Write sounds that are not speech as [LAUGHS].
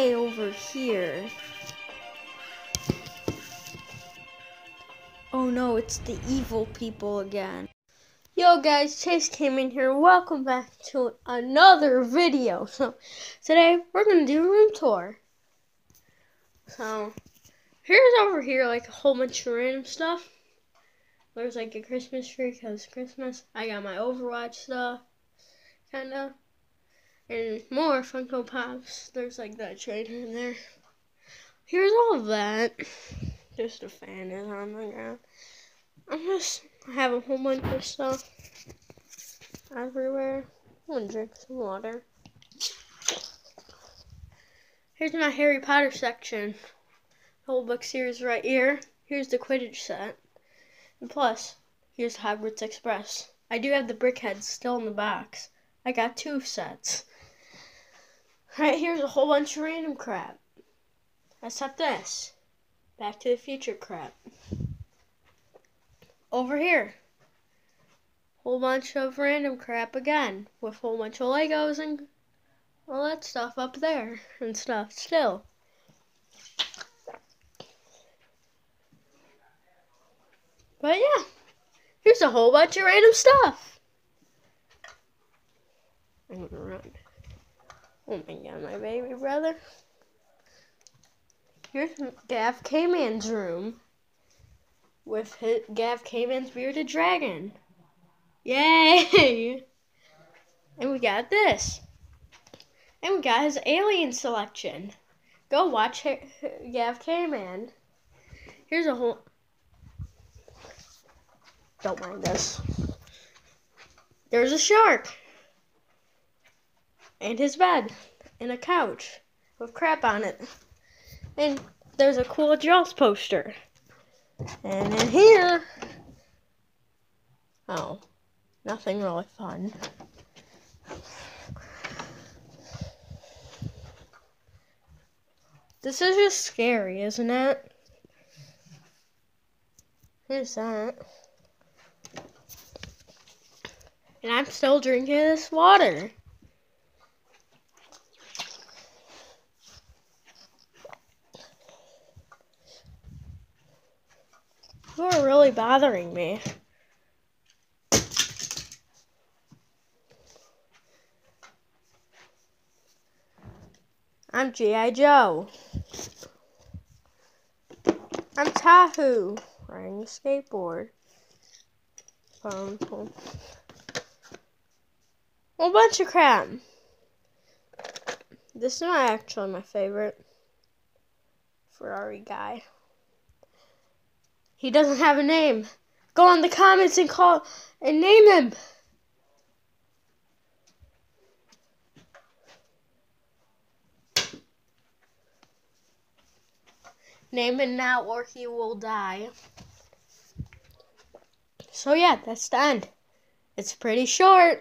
way over here. Oh no, it's the evil people again. Yo guys, Chase K-Man here. Welcome back to another video. [LAUGHS] So today we're gonna do a room tour. So here's over here like a whole bunch of random stuff. There's like a Christmas tree because Christmas. I got my Overwatch stuff, kinda, and more Funko Pops. There's like that trainer in there. Here's all that. Just a fan is on the ground. I'm just have a whole bunch of stuff everywhere. I'm gonna drink some water. Here's my Harry Potter section. The whole book series right here. Here's the Quidditch set. And plus, here's Hogwarts Express. I do have the BrickHeadz still in the box. I got two sets. Right here's a whole bunch of random crap. Except this. Back to the Future crap. Over here. Whole bunch of random crap again. With whole bunch of Legos and all that stuff up there [LAUGHS] and stuff still. But yeah, here's a whole bunch of random stuff. I'm gonna run. Oh my god, my baby brother. Here's Gav K-Man's room with his, Gav K-Man's bearded dragon. Yay! And we got this. And we got his alien selection. Go watch Gav K-Man. Here's a whole don't mind this. There's a shark. And his bed. And a couch. With crap on it. And there's a cool Jaws poster. And in here... Oh. Nothing really fun. This is just scary, isn't it? Who's that? And I'm still drinking this water. You are really bothering me. I'm G.I. Joe. I'm Tahu, riding a skateboard. Phone whole bunch of crap. This is not actually my favorite Ferrari guy. He doesn't have a name. Go on the comments and call and name him. Name him now or he will die. So yeah, that's the end. It's pretty short.